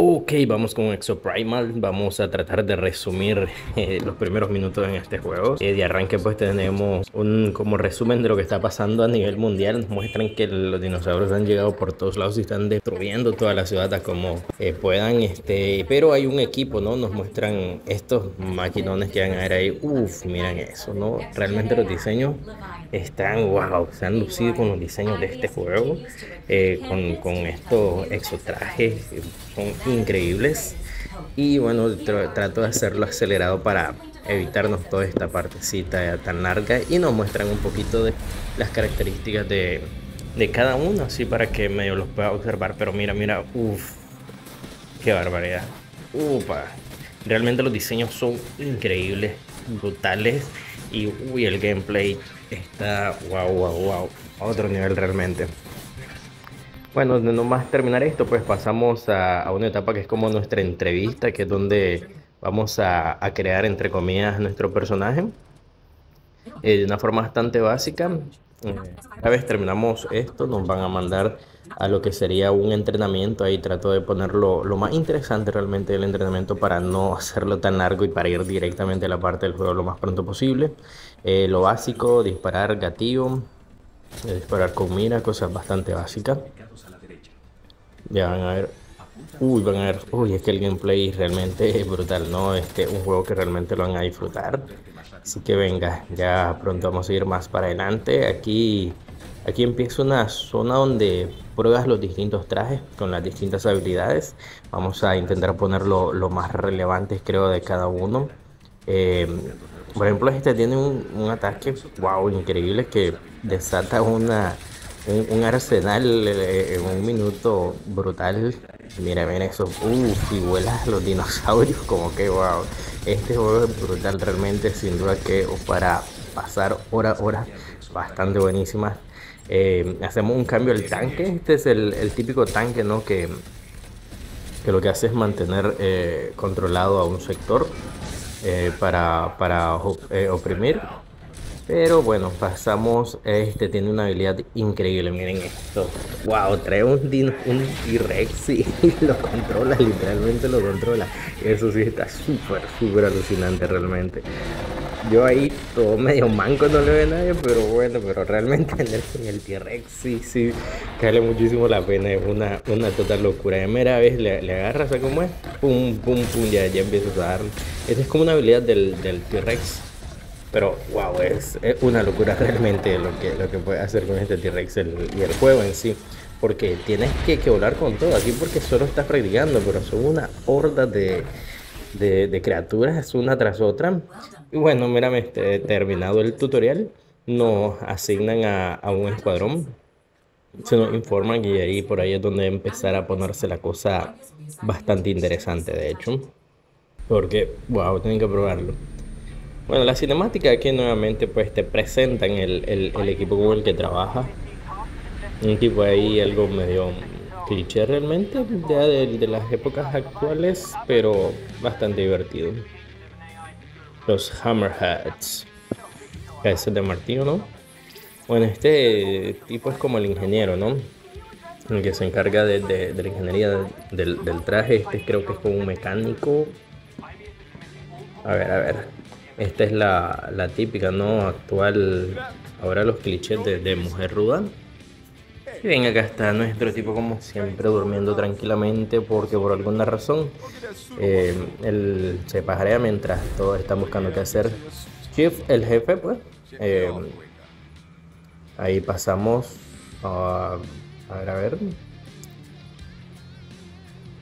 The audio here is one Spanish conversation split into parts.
Ok, vamos con Exoprimal. Vamos a tratar de resumir eh, los primeros minutos en este juego. Eh, de arranque pues tenemos un como resumen de lo que está pasando a nivel mundial. Nos muestran que los dinosaurios han llegado por todos lados y están destruyendo toda la ciudad como eh, puedan. Este, pero hay un equipo, ¿no? Nos muestran estos maquinones que van a ver ahí. Uf, miren eso, ¿no? Realmente los diseños están, wow, se han lucido con los diseños de este juego. con, con estos exotrajes. Son increíbles. Y bueno, trato de hacerlo acelerado para evitarnos toda esta partecita tan larga y nos muestran un poquito de las características de, de cada uno, así para que medio los pueda observar. Pero mira, mira, uff, qué barbaridad. Upa, realmente los diseños son increíbles, brutales y uy, el gameplay está wow, wow, wow, a otro nivel realmente. Bueno, nomás terminar esto, pues pasamos a, una etapa que es como nuestra entrevista, que es donde vamos a, crear, entre comillas, nuestro personaje eh, de una forma bastante básica. Eh, una vez terminamos esto, nos van a mandar a lo que sería un entrenamiento. Ahí trato de ponerlo lo más interesante realmente del entrenamiento para no hacerlo tan largo y para ir directamente a la parte del juego lo más pronto posible. Eh, lo básico, disparar gatillo, disparar con mira, cosas bastante básicas. Ya van a ver. Uy, van a ver. Uy, es que el gameplay realmente es brutal, ¿no? Este un juego que realmente lo van a disfrutar. Así que venga, ya pronto vamos a ir más para adelante. Aquí, aquí empieza una zona donde pruebas los distintos trajes con las distintas habilidades. Vamos a intentar poner lo, más relevantes, creo, de cada uno. Eh, por ejemplo, este tiene un, ataque, wow, increíble, que desata una un, arsenal eh, en un minuto brutal. Mira, mira eso. Uff, y vuelas los dinosaurios. Como que wow. Este juego es brutal realmente. Sin duda que para pasar horas, horas bastante buenísimas. Eh, hacemos un cambio al tanque. Este es el, típico tanque, ¿no? Que, que lo que hace es mantener eh, controlado a un sector para, para oprimir pero bueno, pasamos. Este tiene una habilidad increíble. Miren esto. Wow, trae un, un T-Rex y lo controla, literalmente lo controla. Eso sí está súper, súper alucinante realmente. Yo ahí todo medio manco no le ve a nadie, pero bueno, pero realmente tenerse en el T-Rex sí, sí, que vale muchísimo la pena. Es una, una total locura. De mera vez le, le agarras, ¿sabes cómo es? Pum, pum, pum, ya, ya empiezas a darle. Esta es como una habilidad del, del T-Rex pero wow, es, una locura realmente lo que, lo que puede hacer con este T-Rex y el juego en sí. Porque tienes que, volar con todo aquí porque solo estás practicando, pero son una horda de, de, criaturas una tras otra. Y bueno, mira, este, terminado el tutorial, nos asignan a, a un escuadrón. Se nos informan y ahí por ahí es donde empezar a ponerse la cosa bastante interesante, de hecho. Porque, wow, tienen que probarlo. Bueno, la cinemática aquí nuevamente pues te presentan el, el, equipo con el que trabaja. Un tipo ahí algo medio cliché realmente ya de, las épocas actuales, pero bastante divertido. Los Hammerheads. Ese de martillo, ¿no? Bueno, este tipo es como el ingeniero, ¿no? El que se encarga de, de, la ingeniería del, del, traje. Este creo que es como un mecánico. A ver, a ver. Esta es la, típica, ¿no? Actual, ahora los clichés de, mujer ruda. Y bien, acá está nuestro tipo como siempre durmiendo tranquilamente porque por alguna razón eh, se pajarea mientras todos están buscando qué hacer. Chief, el jefe, pues. Eh, ahí pasamos a, a ver, a ver.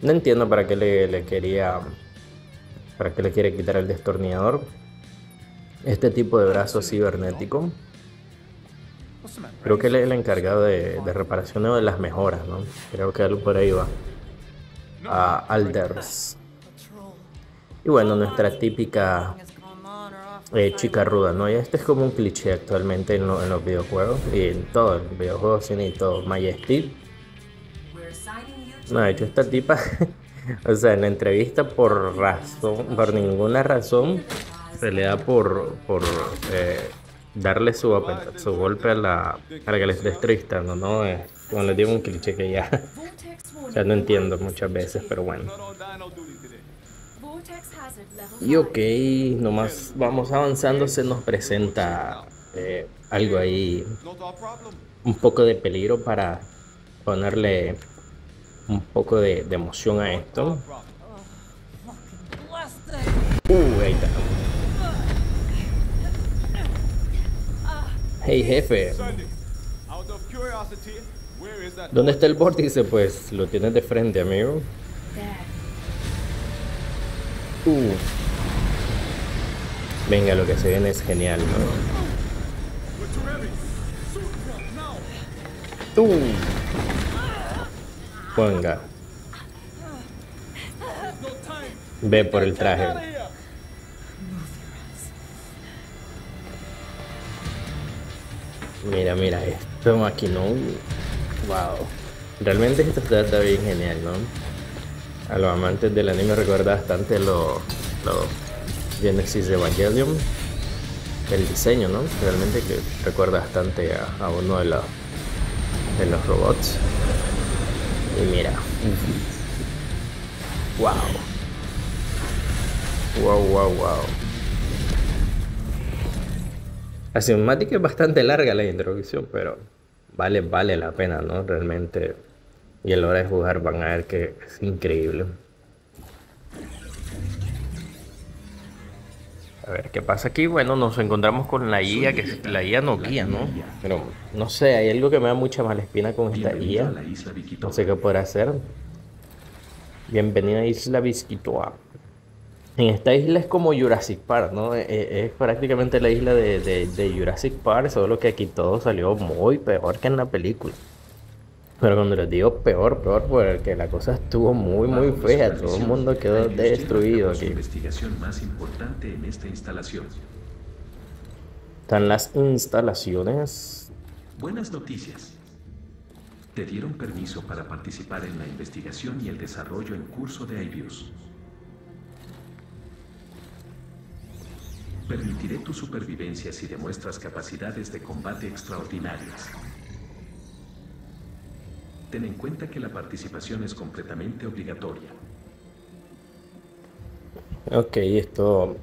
No entiendo para qué le, le quería, para qué le quiere quitar el destornillador este tipo de brazo cibernético. Creo que él es el encargado de, de reparación o de las mejoras, ¿no? Creo que algo por ahí va. A Alders. Y bueno, nuestra típica eh, chica ruda, ¿no? Y este es como un cliché actualmente en, los videojuegos y en todos los videojuegos, cine y todo. Steel. No, de hecho, esta tipa, o sea, en la entrevista por razón, por ninguna razón, se le da por, por eh, darle su, golpe a la, a la que le esté entrevistando, ¿no? Eh, como les digo, un cliché que ya Ya no entiendo muchas veces, pero bueno. Y ok, nomás vamos avanzando, se nos presenta eh, algo ahí, un poco de peligro para ponerle un poco de, de emoción a esto. Uh, ahí está. Hey jefe, ¿dónde está el vórtice? Pues lo tienes de frente, amigo. Uh. Venga, lo que se viene es genial, ¿no? Uh. Venga. Ve por el traje. Mira, mira, esto maquinón. Wow. Realmente esto está, bien genial, ¿no? A los amantes del anime recuerda bastante lo, lo Genesis Evangelion. El diseño, ¿no? Realmente que recuerda bastante a, uno de, de los robots. Y mira. Wow. Wow, wow, wow. Cinemática es bastante larga la introducción, pero vale, vale la pena, ¿no? Realmente. Y a la hora de jugar van a ver que es increíble. A ver, ¿qué pasa aquí? Bueno, nos encontramos con la IA, que la IA no guía, ¿no? Pero no sé, hay algo que me da mucha mala espina con esta IA. No sé qué podrá hacer. Bienvenida a Isla Bisquitoa. En esta isla es como Jurassic Park, ¿no? E, e, es, prácticamente la isla de, Jurassic Park, solo que aquí todo salió muy peor que en la película. Pero cuando les digo peor, peor, porque la cosa estuvo muy, muy fea. Todo el mundo quedó destruido aquí. investigación más importante en esta instalación. Están las instalaciones. Buenas noticias. Te dieron permiso para participar en la investigación y el desarrollo en curso de Aibius. Permitiré tu supervivencia si demuestras capacidades de combate extraordinarias. Ten en cuenta que la participación es completamente obligatoria. Ok, esto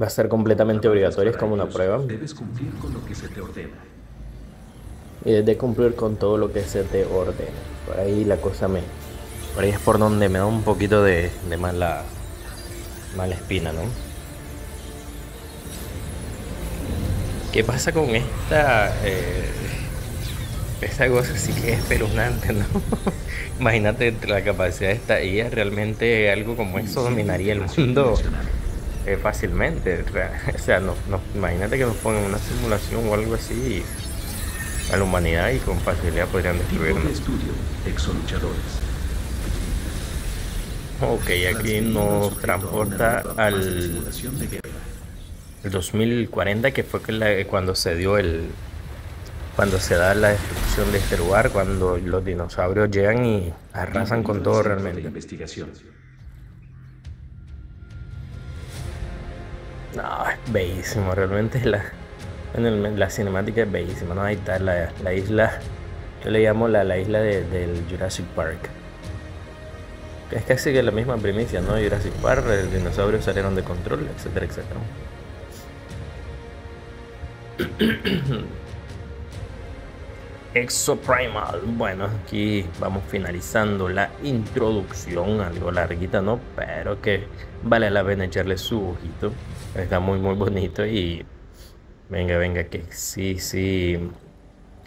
va a ser completamente obligatorio, es como una prueba. Debes cumplir con lo que se te ordena. Y de cumplir con todo lo que se te ordena. Por ahí la cosa me... Por ahí es por donde me da un poquito de, de mala, mala espina, ¿no? ¿Qué pasa con esta? Eh, esta cosa sí que es espeluznante, ¿no? Imagínate la capacidad de esta IA, realmente algo como eso dominaría el mundo eh, fácilmente. O sea, no, imagínate que nos pongan una simulación o algo así a la humanidad y con facilidad podrían destruirnos. Ok, aquí nos transporta al el 2040, que fue cuando se dio el. Cuando se da la destrucción de este lugar, cuando los dinosaurios llegan y arrasan con todo realmente. Investigación. No, es bellísimo, realmente la, la cinemática es bellísima, ¿no? Ahí está la, la isla, yo le llamo la, la isla del Jurassic Park. Es casi que la misma primicia, ¿no? Jurassic Park, los dinosaurios salieron de control, etcétera, etcétera. Exoprimal. Bueno, aquí vamos finalizando la introducción, algo larguita, ¿no? Pero que vale la pena echarle su ojito. Está muy, muy bonito y venga, venga, que sí, sí,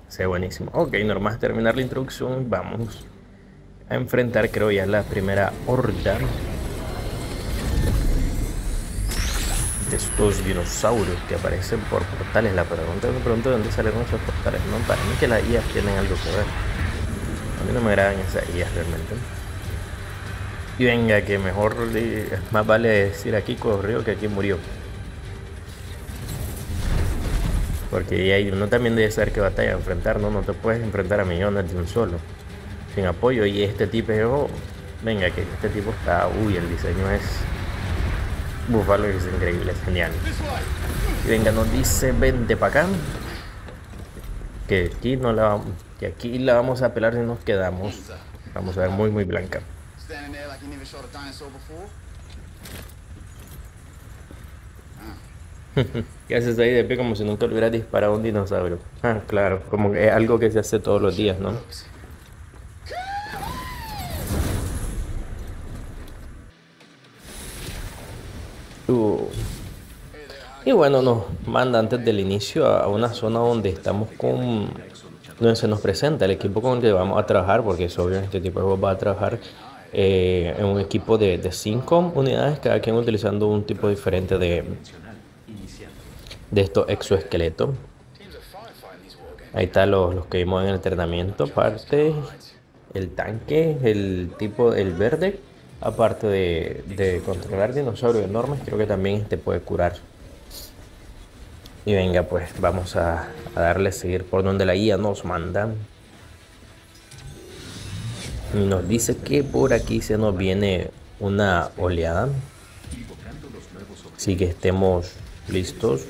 sea buenísimo. Ok, normal terminar la introducción. Vamos a enfrentar, creo ya, la primera horda estos dinosaurios que aparecen por portales. La pregunta me pregunto de dónde salieron esos portales. No, para mí que las IAS tienen algo que ver. A mí no me agradan esas IAS realmente. Y venga, que mejor, más vale decir aquí corrió que aquí murió. Porque ahí uno también debe saber qué batalla enfrentar, ¿no? No te puedes enfrentar a millones de un solo. Sin apoyo. Y este tipo, oh, venga, que este tipo está, uy, el diseño es Búfalo es increíble, es genial. Venga, nos dice, vente para acá. Que aquí no la que aquí la vamos a pelar si nos quedamos. Vamos a ver muy, muy blanca. ¿Qué haces ahí de pie como si nunca le hubiera disparado a un dinosaurio? Ah, claro, como que es algo que se hace todos los días, ¿no? Y bueno, nos manda antes del inicio a una zona donde estamos con... donde se nos presenta el equipo con el que vamos a trabajar, porque es obvio, este tipo de juegos va a trabajar eh, en un equipo de, de unidades, cada quien utilizando un tipo diferente de, de estos exoesqueletos. Ahí están los, los que vimos en el entrenamiento, aparte el tanque, el tipo, el verde, aparte de, controlar dinosaurios enormes, creo que también te puede curar. Y venga, pues vamos a, a darle seguir por donde la guía nos manda. Y nos dice que por aquí se nos viene una oleada. Así que estemos listos.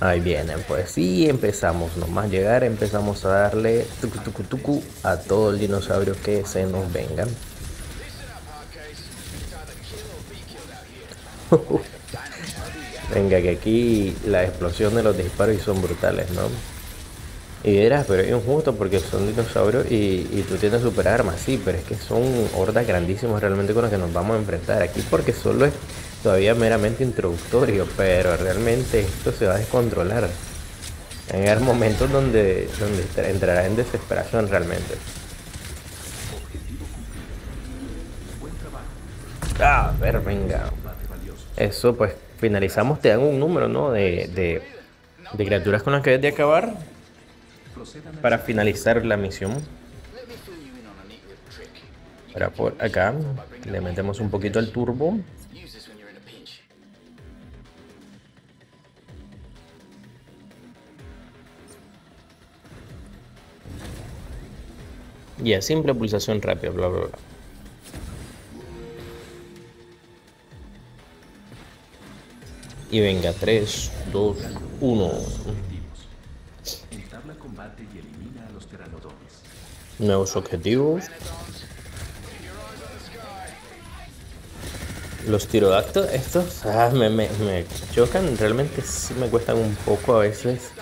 Ahí vienen, pues y empezamos nomás llegar, empezamos a darle tucu, tucu, tucu a todo el dinosaurio que se nos vengan. Venga, que aquí la explosión de los disparos son brutales, ¿no? Y dirás, pero es injusto porque son dinosaurios y, y, tú tienes super armas, sí, pero es que son hordas grandísimas realmente con las que nos vamos a enfrentar aquí porque solo es todavía meramente introductorio, pero realmente esto se va a descontrolar. En momentos donde, donde entrará en desesperación realmente. Ah, a ver, venga. Eso pues finalizamos, te dan un número, ¿no? De, de, de criaturas con las que debes de acabar para finalizar la misión. Para por acá le metemos un poquito el turbo. Y a simple pulsación rápida, bla, bla, bla. Y venga, 3, 2, 1. Nuevos objetivos. Los tirodactos, estos ah, me, me, me, chocan, realmente sí me cuestan un poco a veces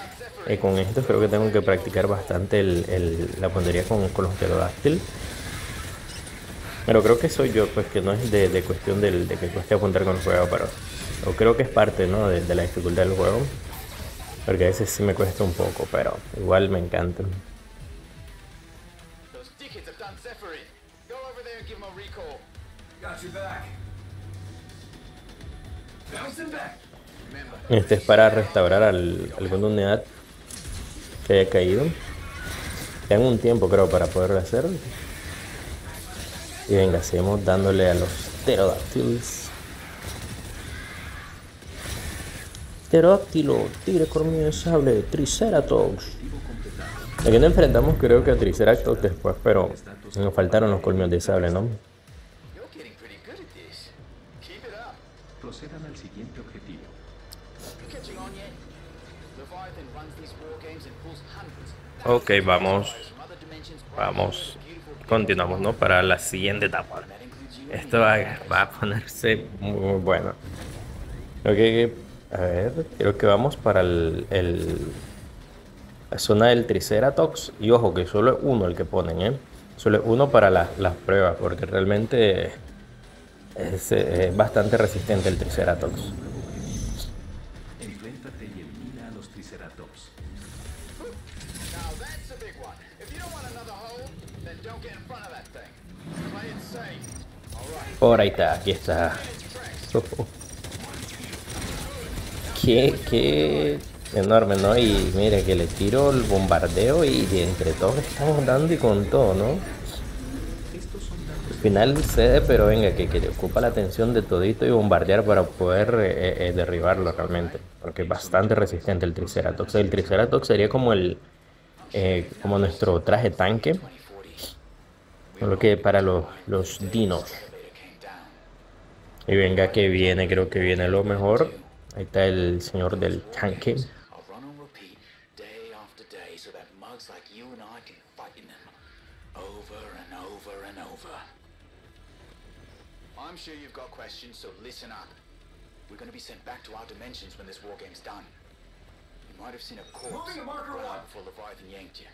eh, con estos. Creo que tengo que practicar bastante el, el, la puntería con, con los pterodáctiles. Pero creo que soy yo, pues que no es de, de cuestión del, de que cueste apuntar con el juego, pero o creo que es parte ¿no? de, de la dificultad del juego. Porque a veces sí me cuesta un poco, pero igual me encantan. Este es para restaurar al, alguna unidad que haya caído. Tengo un tiempo creo para poderlo hacer. Y venga, seguimos dándole a los pterodáctilos. Pterodáctilo, tigre cormillo de sable, Triceratops. Aquí nos enfrentamos creo que a Triceratops después, pero nos faltaron los colmillos de sable, ¿no? Procedan al siguiente objetivo. Ok, vamos. Vamos. Continuamos, ¿no? Para la siguiente etapa. Esto va, a ponerse muy bueno. Ok, a ver, creo que vamos para el, el, la zona del Triceratops. Y ojo, que solo es uno el que ponen, ¿eh? Solo es uno para la, las pruebas, porque realmente es, es, bastante resistente el Triceratops. Por ahí está, aquí está. Qué, qué enorme, ¿no? Y mire que le tiro el bombardeo y entre todos estamos dando y con todo, ¿no? Al final cede, pero venga, que, que ocupa la atención de todito y bombardear para poder eh, eh, derribarlo realmente. Porque es bastante resistente el Triceratops. El Triceratops sería como el eh, como nuestro traje tanque. Lo que para los, los dinos. Y venga que viene, creo que viene lo mejor. Ahí está el señor del tanque. and over and over. I'm sure you've got questions, so listen up. We're gonna be sent back to our dimensions when this war game's done. You might have seen a corpse on the ground before Leviathan yanked you.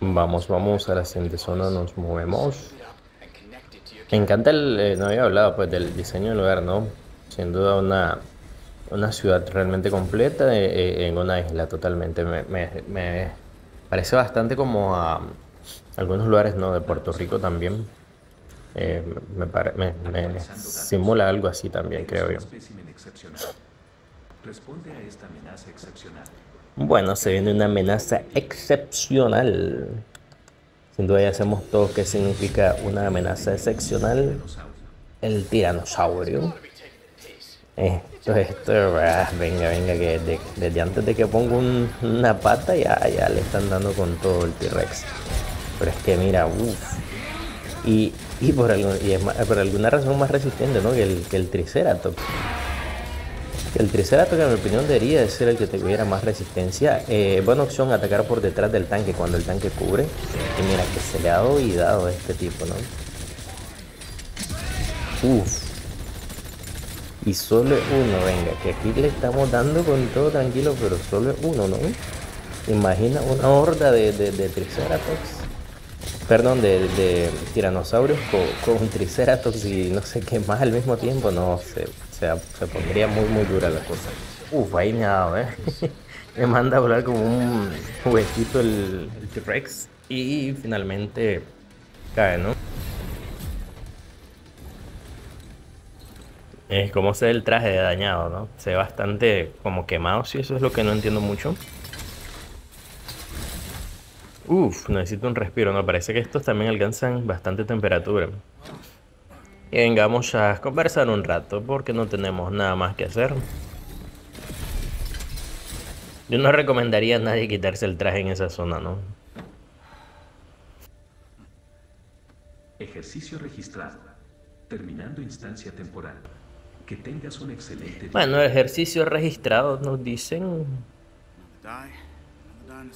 Vamos, vamos a la siguiente zona, nos movemos. Me encanta el, eh, no había hablado pues del diseño del lugar, ¿no? Sin duda una, una ciudad realmente completa eh, eh, en una isla totalmente. Me, me- me parece bastante como a algunos lugares, ¿no? De Puerto Rico también. Me, pare- me- me simula algo así también, creo yo. Responde a esta amenaza excepcional. Bueno, se viene una amenaza excepcional. Sin duda ya sabemos todos qué significa una amenaza excepcional. El tiranosaurio. Esto, esto, ah, venga, venga, que desde, antes de que ponga un- una pata ya, ya le están dando con todo el T-Rex. Pero es que mira, uff. Y, por, algún- y es por alguna razón más resistente, ¿no? Que el, que el Triceratops. El Triceratops, en mi opinión, debería de ser el que tuviera más resistencia. Eh, buena opción atacar por detrás del tanque cuando el tanque cubre. Y mira, que se le ha dado y dado a este tipo, ¿no? Uff. Y solo uno, venga, que aquí le estamos dando con todo tranquilo, pero solo uno, ¿no? Imagina una horda de, de, de Triceratops. Perdón, de, de tiranosaurios con, con Triceratops y no sé qué más al mismo tiempo. No, se, se, se pondría muy, muy dura la cosa. Uf, ahí me ha dado, ¿eh? me manda a volar como un juguetito el, el T-Rex. Y finalmente cae, ¿no? Es como se el traje de dañado, ¿no? Se ve bastante como quemado, si eso es lo que no entiendo mucho. Uf, necesito un respiro, ¿no? Parece que estos también alcanzan bastante temperatura. Y venga, vamos a conversar un rato porque no tenemos nada más que hacer. Yo no recomendaría a nadie quitarse el traje en esa zona, ¿no? Ejercicio registrado. Terminando instancia temporal. Que tengas un excelente. Bueno, ejercicio registrado nos dicen.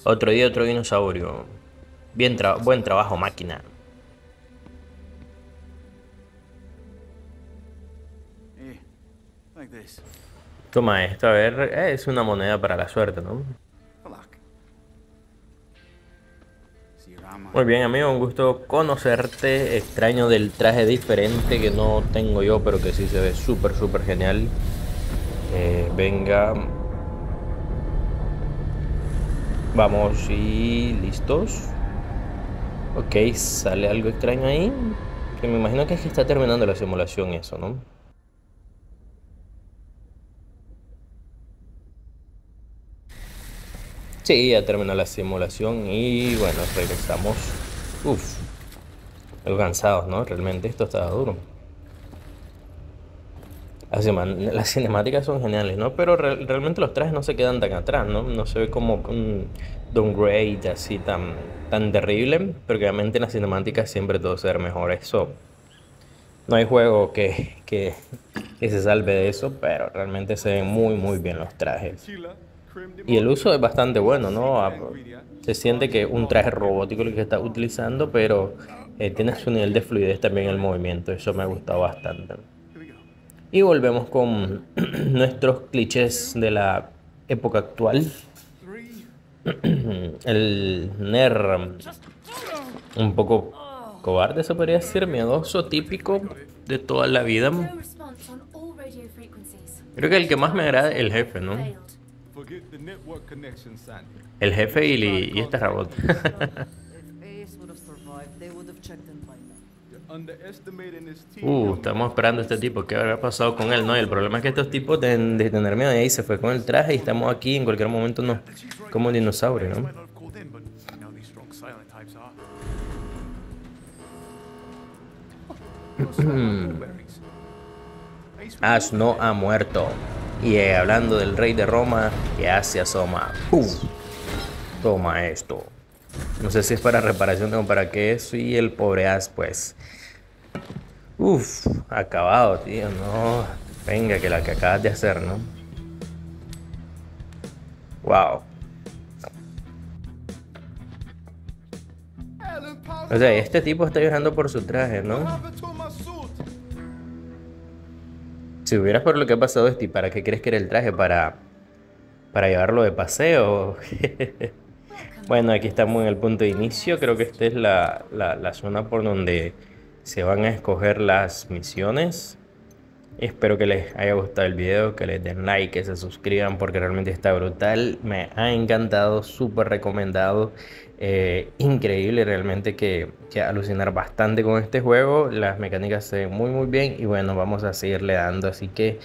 Otro día, otro dinosaurio. Bien tra- buen trabajo, máquina. Toma esto, a ver, eh, es una moneda para la suerte, ¿no? Muy bien, amigo, un gusto conocerte. Extraño del traje diferente que no tengo yo, pero que sí se ve súper, súper genial. Eh, venga. Vamos y listos. Ok, sale algo extraño ahí. Que me imagino que es que está terminando la simulación eso, ¿no? Sí, ya terminó la simulación y bueno, regresamos. Uf, cansados, ¿no? Realmente esto estaba duro. Las, cima- las cinemáticas son geniales, ¿no? Pero re- realmente los trajes no se quedan tan atrás, ¿no? No se ve como un downgrade así tan, tan terrible, pero obviamente en las cinemáticas siempre todo se ve mejor. Eso, no hay juego que, que, que se salve de eso, pero realmente se ven muy, muy bien los trajes. Y el uso es bastante bueno, ¿no? Se siente que un traje robótico el que está utilizando, pero eh, tiene su nivel de fluidez también en el movimiento. Eso me ha gustado bastante. Y volvemos con nuestros clichés de la época actual. El NER un poco cobarde, se podría decir, miedoso, típico de toda la vida. Creo que el que más me agrada es el jefe, ¿no? El jefe y, y este robot. If Ace would have survived, they would have checked in by now. You're underestimating this team. Uh, estamos esperando a este tipo. ¿Qué habrá pasado con él? No, y el problema es que estos tipos deben de tener miedo. Y ahí se fue con el traje y estamos aquí. En cualquier momento no. Como un dinosaurio, ¿no? Ash no ha muerto. Y eh, hablando del rey de Roma, que se asoma. ¡Pum! Toma esto. No sé si es para reparación o para qué es. Y el pobre Ash, pues. Uf, acabado, tío. No. Venga, que la que acabas de hacer, ¿no? Wow. O sea, este tipo está llorando por su traje, ¿no? Si hubieras por lo que ha pasado, este, ¿para qué crees que era el traje? ¿Para, para llevarlo de paseo? bueno, aquí estamos en el punto de inicio. Creo que esta es la, la, la zona por donde se van a escoger las misiones. Espero que les haya gustado el video, que les den like, que se suscriban porque realmente está brutal. Me ha encantado, súper recomendado. Eh, increíble realmente que, que alucinar bastante con este juego. Las mecánicas se ven muy muy bien y bueno, vamos a seguirle dando. Así que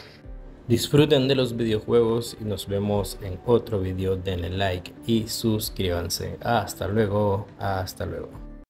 disfruten de los videojuegos y nos vemos en otro video. Denle like y suscríbanse. Hasta luego, hasta luego.